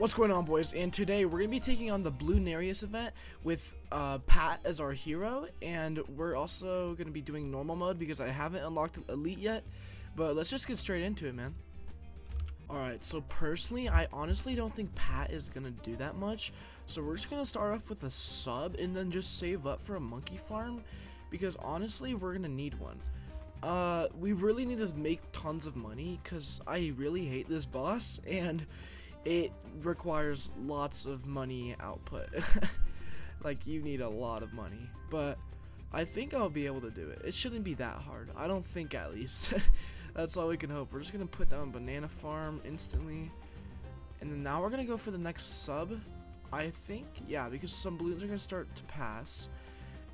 What's going on boys and today we're going to be taking on the Bloonarius event with uh, Pat as our hero and we're also going to be doing normal mode because I haven't unlocked elite yet but let's just get straight into it man. Alright so personally I honestly don't think Pat is going to do that much so we're just going to start off with a sub and then just save up for a monkey farm because honestly we're going to need one. Uh, we really need to make tons of money because I really hate this boss and it requires lots of money output. like you need a lot of money, but I think I'll be able to do it. It shouldn't be that hard. I don't think at least. That's all we can hope. We're just gonna put down banana farm instantly. And then now we're gonna go for the next sub. I think, yeah, because some balloons are gonna start to pass.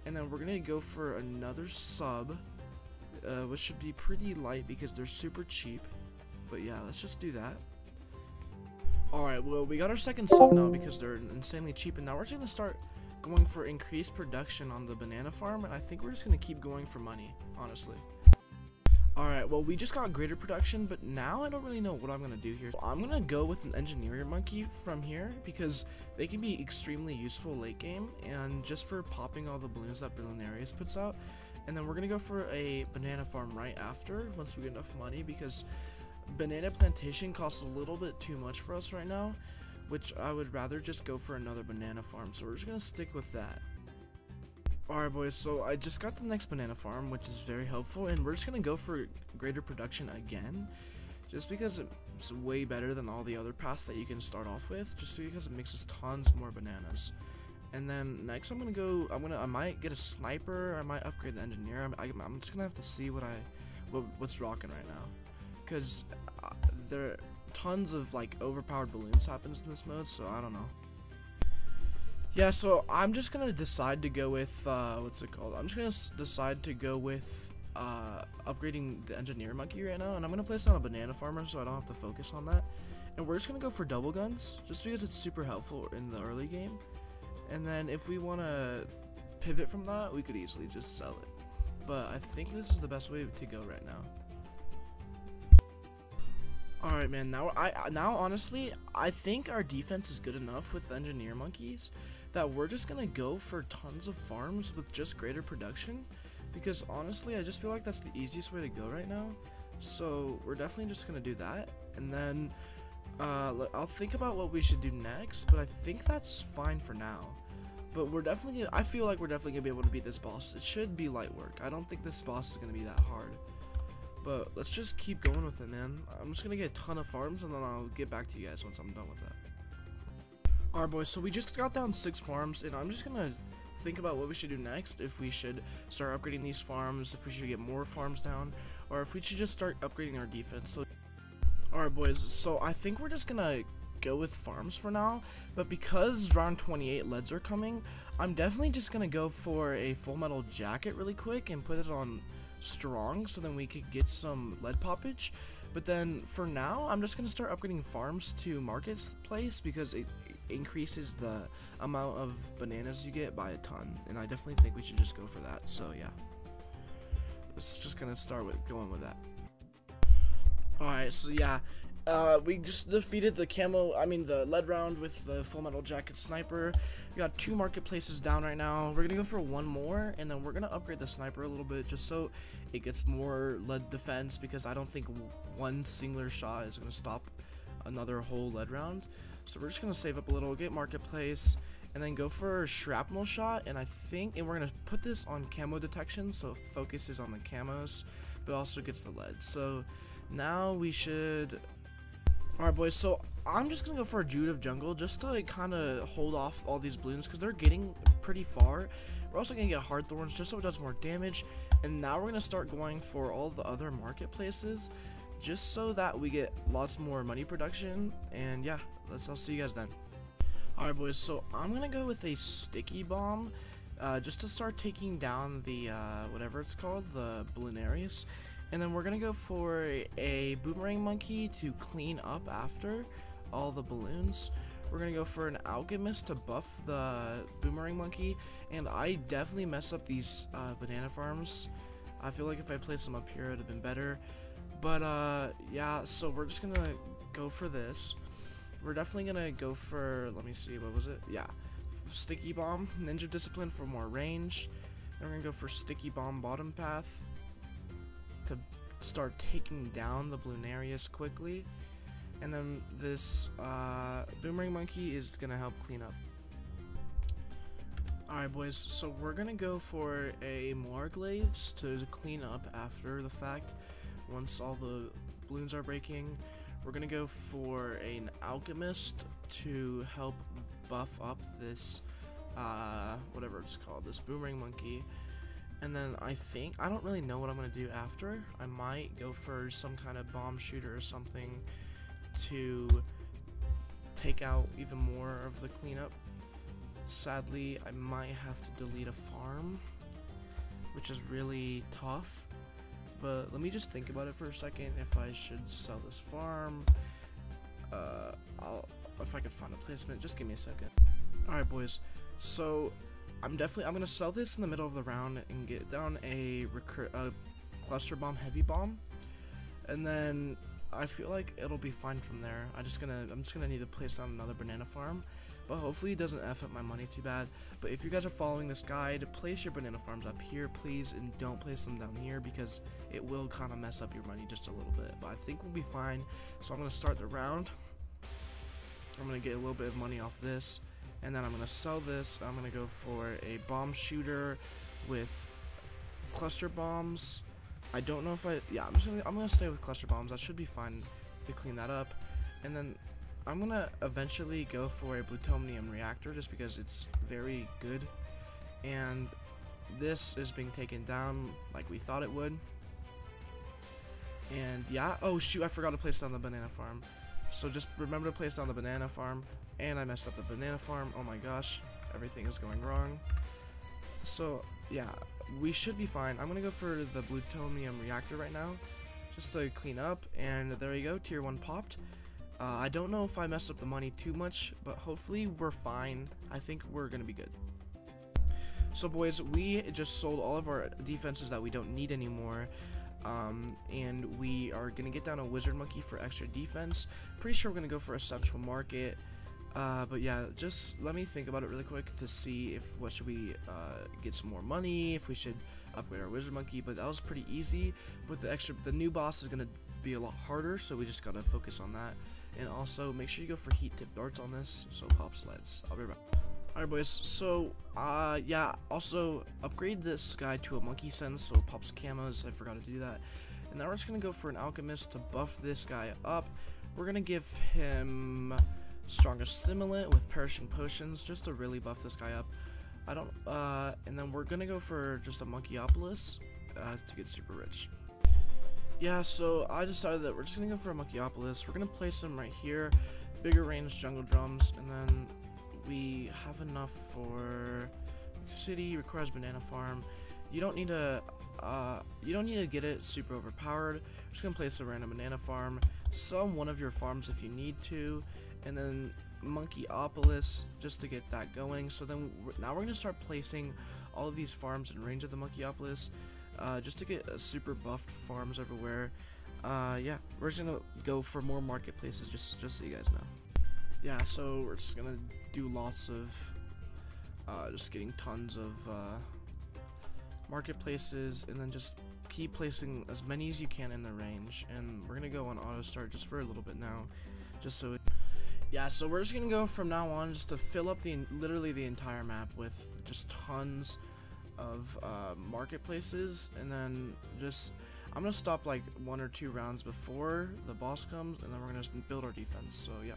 And then we're gonna go for another sub. Uh, which should be pretty light because they're super cheap. But yeah, let's just do that. Alright, well, we got our second sub now because they're insanely cheap, and now we're just going to start going for increased production on the banana farm, and I think we're just going to keep going for money, honestly. Alright, well, we just got greater production, but now I don't really know what I'm going to do here. So I'm going to go with an engineer monkey from here, because they can be extremely useful late game, and just for popping all the balloons that Bloonarius puts out. And then we're going to go for a banana farm right after, once we get enough money, because banana plantation costs a little bit too much for us right now, which I would rather just go for another banana farm. So we're just gonna stick with that. Alright boys, so I just got the next banana farm, which is very helpful, and we're just gonna go for greater production again, just because it's way better than all the other paths that you can start off with, just because it makes us tons more bananas. And then next I'm gonna go, I'm gonna, I might get a sniper, I might upgrade the engineer, I'm, I, am just gonna have to see what I, what, what's rocking right now because uh, there are tons of like overpowered balloons happens in this mode, so I don't know. Yeah, so I'm just gonna decide to go with uh, what's it called? I'm just gonna decide to go with uh, upgrading the engineer monkey right now, and I'm gonna place on a banana farmer so I don't have to focus on that. And we're just gonna go for double guns, just because it's super helpful in the early game. And then if we wanna pivot from that, we could easily just sell it. But I think this is the best way to go right now. All right, man. Now I now honestly, I think our defense is good enough with engineer monkeys that we're just gonna go for tons of farms with just greater production because honestly, I just feel like that's the easiest way to go right now. So we're definitely just gonna do that, and then uh, I'll think about what we should do next. But I think that's fine for now. But we're definitely, I feel like we're definitely gonna be able to beat this boss. It should be light work. I don't think this boss is gonna be that hard. But let's just keep going with it, man. I'm just gonna get a ton of farms, and then I'll get back to you guys once I'm done with that. Alright, boys, so we just got down six farms, and I'm just gonna think about what we should do next. If we should start upgrading these farms, if we should get more farms down, or if we should just start upgrading our defense. So, Alright, boys, so I think we're just gonna go with farms for now, but because round 28 leads are coming, I'm definitely just gonna go for a full metal jacket really quick and put it on strong so then we could get some lead poppage. But then for now, I'm just going to start upgrading farms to marketplace because it increases the amount of bananas you get by a ton. And I definitely think we should just go for that. So yeah, let's just going to start with going with that. Alright, so yeah, uh, we just defeated the camo, I mean the lead round with the full metal jacket sniper. We got two marketplaces down right now. We're gonna go for one more, and then we're gonna upgrade the sniper a little bit just so it gets more lead defense because I don't think one singular shot is gonna stop another whole lead round. So we're just gonna save up a little, get marketplace, and then go for a shrapnel shot. And I think, and we're gonna put this on camo detection, so it focuses on the camos, but also gets the lead. So now we should Alright boys, so I'm just gonna go for a Jude of Jungle just to like, kind of hold off all these balloons because they're getting pretty far. We're also gonna get Hard Thorns just so it does more damage. And now we're gonna start going for all the other marketplaces just so that we get lots more money production. And yeah, let's I'll see you guys then. Alright boys, so I'm gonna go with a sticky bomb uh, just to start taking down the uh, whatever it's called, the Bloonarius. And then we're gonna go for a boomerang monkey to clean up after all the balloons. We're gonna go for an alchemist to buff the boomerang monkey. And I definitely mess up these uh, banana farms. I feel like if I placed them up here, it would have been better. But uh, yeah, so we're just gonna go for this. we're definitely gonna go for, let me see, what was it? Yeah, Sticky Bomb, Ninja Discipline for more range. Then we're gonna go for Sticky Bomb Bottom Path to start taking down the Bloonarius quickly. And then this uh, Boomerang Monkey is gonna help clean up. Alright boys, so we're gonna go for a MOAR Glaives to clean up after the fact. Once all the balloons are breaking, we're gonna go for an Alchemist to help buff up this, uh, whatever it's called, this Boomerang Monkey. And then I think, I don't really know what I'm gonna do after. I might go for some kind of bomb shooter or something to take out even more of the cleanup Sadly, I might have to delete a farm, which is really tough. But let me just think about it for a second if I should sell this farm. Uh, I'll, if I could find a placement, just give me a second. Alright boys, so I'm definitely, I'm gonna sell this in the middle of the round and get down a, a cluster bomb heavy bomb. And then I feel like it'll be fine from there. I'm just gonna, I'm just gonna need to place down another banana farm but hopefully it doesn't F up my money too bad. But if you guys are following this guide, place your banana farms up here, please, and don't place them down here because it will kind of mess up your money just a little bit. But I think we'll be fine. So I'm to start the round. I'm to get a little bit of money off this, and then I'm going to sell this. I'm going to go for a bomb shooter with cluster bombs. I don't know if I, yeah, I'm just gonna, I'm gonna stay with cluster bombs. That should be fine to clean that up. And then I'm gonna eventually go for a plutonium reactor just because it's very good and this is being taken down like we thought it would and yeah oh shoot I forgot to place down the banana farm so just remember to place down the banana farm and I messed up the banana farm oh my gosh everything is going wrong so yeah we should be fine I'm gonna go for the plutonium reactor right now just to clean up and there we go tier 1 popped uh, I don't know if I messed up the money too much, but hopefully we're fine. I think we're to be good. So boys, we just sold all of our defenses that we don't need anymore. Um, and we are going to get down a Wizard Monkey for extra defense. Pretty sure we're going to go for a Central Market. Uh, but yeah, just let me think about it really quick to see if what should we uh, get some more money, if we should upgrade our Wizard Monkey. But that was pretty easy. With the extra, the new boss is going to be a lot harder, so we just got to focus on that. And also, make sure you go for heat tip darts on this, so pop sleds. I'll be right back. Alright boys, so, uh, yeah, also, upgrade this guy to a monkey sense, so it pops camos, I forgot to do that. And now we're just gonna go for an alchemist to buff this guy up. We're gonna give him strongest stimulant with perishing potions, just to really buff this guy up. I don't, uh, and then we're gonna go for just a Monkeyopolis, uh, to get super rich. Yeah, so I decided that we're just gonna go for a Monkeyopolis. We're gonna place them right here, bigger range jungle drums, and then we have enough for city requires banana farm. You don't need to, uh, you don't need to get it super overpowered. We're just gonna place a random banana farm. Sell one of your farms if you need to, and then Monkeyopolis just to get that going. So then we're, now we're gonna start placing all of these farms in range of the Monkeyopolis uh, just to get uh, super buffed farms everywhere. Uh, yeah, we're just gonna go for more marketplaces, just just so you guys know. Yeah, so we're just gonna do lots of, uh, just getting tons of uh, marketplaces, and then just keep placing as many as you can in the range. And we're gonna go on auto start just for a little bit now, just so. Yeah, so we're just gonna go from now on just to fill up the literally the entire map with just tons of uh, marketplaces and then just I'm gonna stop like one or two rounds before the boss comes and then we're gonna build our defense so yeah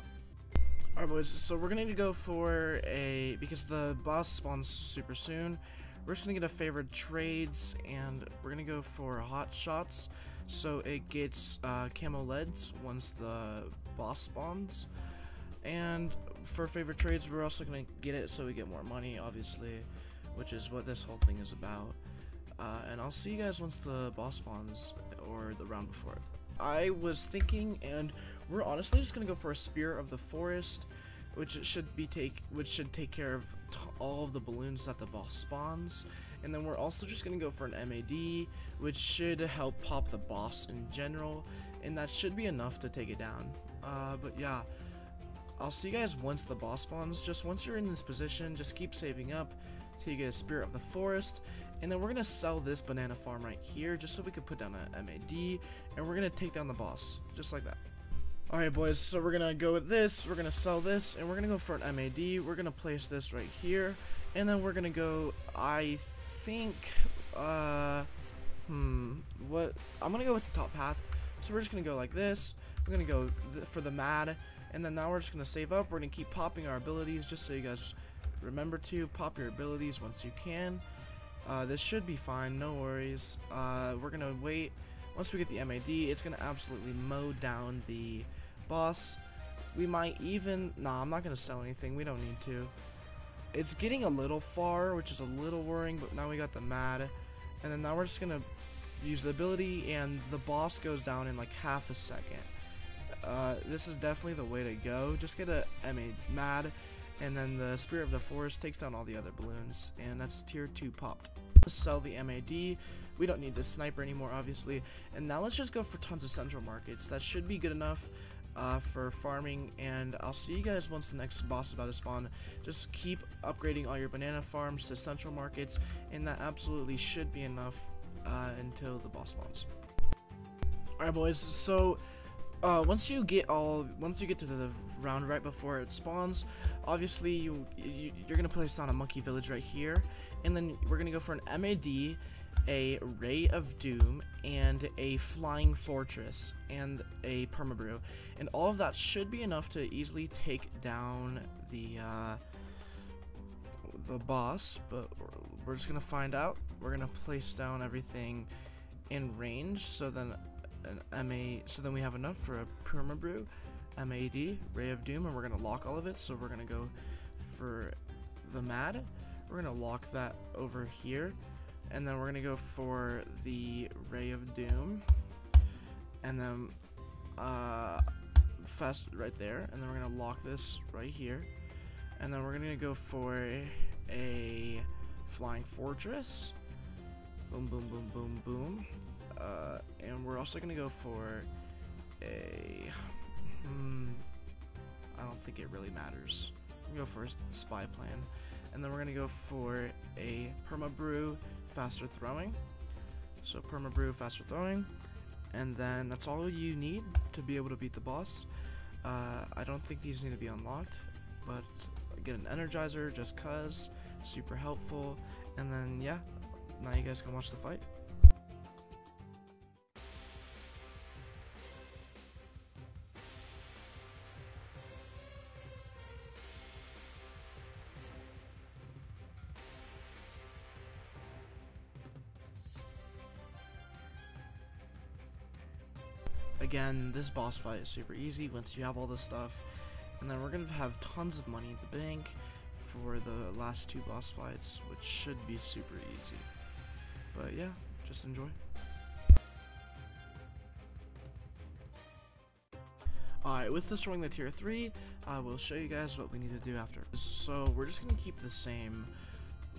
alright boys so we're gonna need to go for a because the boss spawns super soon we're just gonna get a favored trades and we're gonna go for hot shots so it gets uh, camo leads once the boss spawns and for favored trades we're also gonna get it so we get more money obviously which is what this whole thing is about. Uh, and I'll see you guys once the boss spawns, or the round before it. I was thinking, and we're honestly just gonna go for a Spirit of the Forest, which should be take, which should take care of all of the balloons that the boss spawns. And then we're also just gonna go for an MAD, which should help pop the boss in general, and that should be enough to take it down. Uh, but yeah, I'll see you guys once the boss spawns. Just once you're in this position, just keep saving up till you get a Spirit of the Forest. And then we're going to sell this banana farm right here just so we can put down a MAD. And we're going to take down the boss, just like that. Alright boys, so we're gonna go with this, we're gonna sell this, and we're gonna go for an MAD, we're gonna place this right here, and then we're gonna go, I think, uh, hmm, what, I'm gonna go with the top path, so we're just gonna go like this, we're gonna go th for the MAD, and then now we're just gonna save up, we're gonna keep popping our abilities, just so you guys remember to pop your abilities once you can, uh, this should be fine, no worries, uh, we're gonna wait, once we get the MAD, it's gonna absolutely mow down the boss. We might even... Nah, I'm not going to sell anything. We don't need to. It's getting a little far, which is a little worrying, but now we got the MAD. And then now we're just going to use the ability, and the boss goes down in like half a second. Uh, this is definitely the way to go. Just get a MA MAD, and then the Spirit of the Forest takes down all the other balloons, and that's tier 2 popped. Sell the MAD. We don't need this sniper anymore, obviously. And now let's just go for tons of central markets. That should be good enough uh, for farming, and I'll see you guys once the next boss is about to spawn. Just keep upgrading all your banana farms to central markets, and that absolutely should be enough uh, until the boss spawns. Alright boys, so uh, once you get all, once you get to the round right before it spawns, obviously you, you you're gonna place down a monkey village right here, and then we're gonna go for an MAD a Ray of Doom, and a Flying Fortress, and a Permabrew. And all of that should be enough to easily take down the, uh, the boss, but we're just gonna find out. We're gonna place down everything in range, so then an MA, so then we have enough for a Permabrew, MAD, Ray of Doom, and we're gonna lock all of it, so we're gonna go for the MAD. We're gonna lock that over here. And then we're gonna go for the Ray of Doom, and then uh, fast right there, and then we're gonna lock this right here, and then we're gonna go for a Flying Fortress, boom, boom, boom, boom, boom, uh, and we're also gonna go for a, hmm, I don't think it really matters. Gonna go for a Spy Plane, and then we're gonna go for a Perma Brew faster throwing. So perma-brew, faster throwing. And then that's all you need to be able to beat the boss. Uh, I don't think these need to be unlocked, but get an energizer just cuz, super helpful. And then yeah, now you guys can watch the fight. Again, this boss fight is super easy once you have all this stuff. And then we're going to have tons of money in the bank for the last two boss fights, which should be super easy. But yeah, just enjoy. Alright, with destroying the tier 3, I will show you guys what we need to do after. So we're just going to keep the same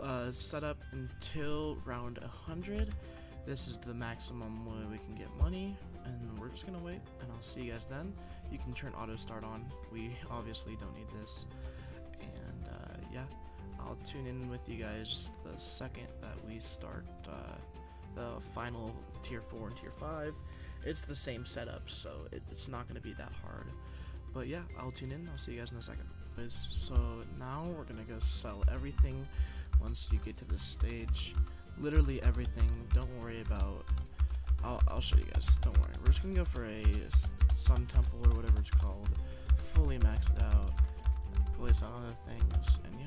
uh, setup until round 100. This is the maximum way we can get money and we're just gonna wait and I'll see you guys then. You can turn auto start on. We obviously don't need this. And uh, yeah, I'll tune in with you guys the second that we start uh, the final tier 4 and tier 5. It's the same setup, so it, it's not gonna be that hard. But yeah, I'll tune in. I'll see you guys in a second. So now we're gonna go sell everything once you get to this stage. Literally everything. Don't worry about I'll, I'll show you guys. Don't worry. We're just gonna go for a Sun Temple or whatever it's called. Fully maxed out. Place on other things, and yeah.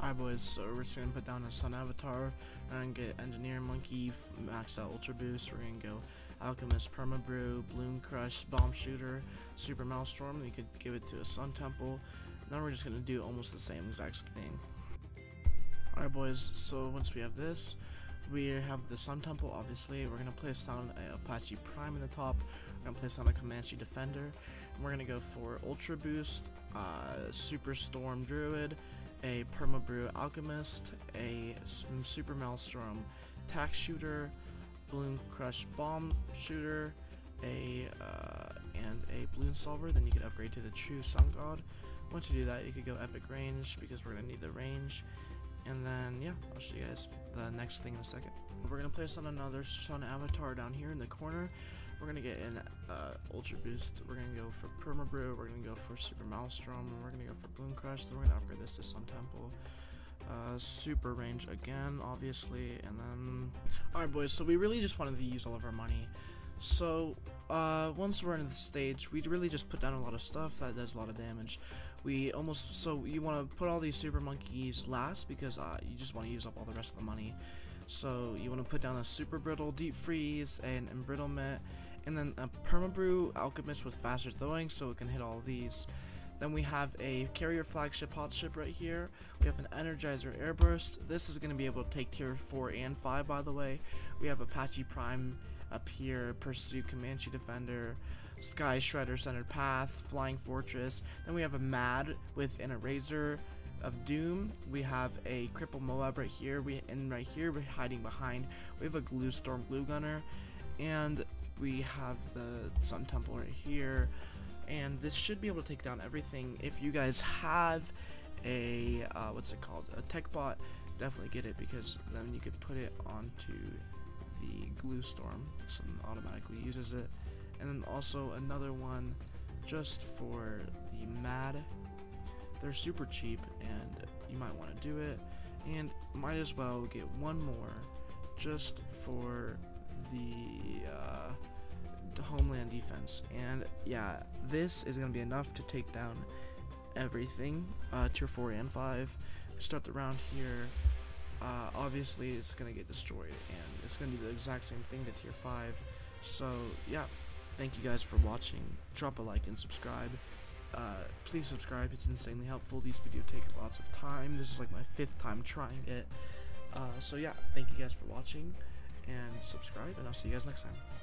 Alright boys, so we're just gonna put down a Sun Avatar, and get Engineer Monkey, max out Ultra Boost, we're gonna go Alchemist Permabrew, Bloon Crush, Bomb Shooter, Super Maelstrom, you could give it to a Sun Temple. Now we're just gonna do almost the same exact thing. Alright boys, so once we have this, we have the Sun Temple, obviously. We're going to place down a Apache Prime in the top. We're going to place down a Comanche Defender. And we're going to go for Ultra Boost, uh, Super Storm Druid, a Permabrew Alchemist, a Super Maelstrom Tack Shooter, Bloon Crush Bomb Shooter, a uh, and a Bloon Solver, then you could upgrade to the true sun god. Once you do that, you could go epic range because we're gonna need the range. And then yeah, I'll show you guys the next thing in a second. We're gonna place on another sun avatar down here in the corner. We're gonna get an uh, ultra boost. We're gonna go for perma brew. We're gonna go for super maelstrom. And we're gonna go for bloon crush. Then we're gonna upgrade this to sun temple. Uh, super range again, obviously, and then... Alright boys, so we really just wanted to use all of our money. So, uh, once we're in the stage, we really just put down a lot of stuff that does a lot of damage. We almost, so you want to put all these super monkeys last because uh, you just want to use up all the rest of the money. So you want to put down a super brittle deep freeze, and embrittlement, and then a permabrew alchemist with faster throwing so it can hit all these. Then we have a carrier flagship hot ship right here. We have an energizer airburst. This is going to be able to take tier 4 and 5 by the way. We have Apache Prime up here, Pursuit Comanche Defender, Sky Shredder Centered Path, Flying Fortress. Then we have a Mad with an Eraser of Doom. We have a Cripple Moab right here. We and right here we're hiding behind. We have a Glue Storm Glue Gunner, and we have the Sun Temple right here and this should be able to take down everything if you guys have a uh, what's it called a tech bot definitely get it because then you could put it onto the glue storm so it automatically uses it and then also another one just for the mad they're super cheap and you might want to do it and might as well get one more just for the uh, homeland defense. And yeah, this is to be enough to take down everything, uh, tier 4 and 5. Start the round here. Uh, obviously, it's to get destroyed, and it's to be the exact same thing to tier 5. So, yeah, thank you guys for watching. Drop a like and subscribe. Uh, please subscribe, it's insanely helpful. These videos take lots of time. This is like my fifth time trying it. Uh, so, yeah, thank you guys for watching, and subscribe, and I'll see you guys next time.